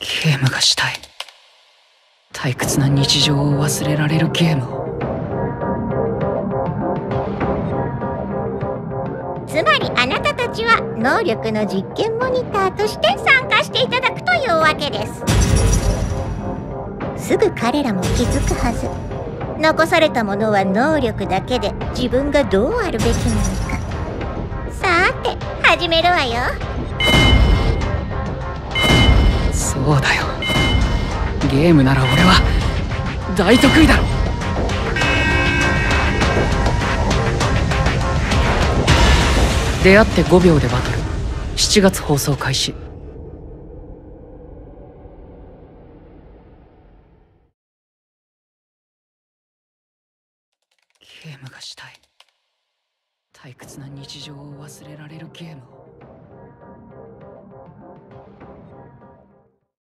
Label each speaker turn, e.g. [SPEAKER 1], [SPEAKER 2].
[SPEAKER 1] ゲームがしたい。退屈な日常を忘れられるゲームを。
[SPEAKER 2] つまりあなたたちは能力の実験モニターとして参加していただくというわけです。すぐ彼らも気づくはず。残されたものは能力だけで自分がどうあるべきなのか。さて始めるわよ。
[SPEAKER 1] うだよ。ゲームなら俺は大得意だろ。出会って5秒でバトル。7月放送開始。ゲームがしたい。退屈な日常を忘れられるゲームを。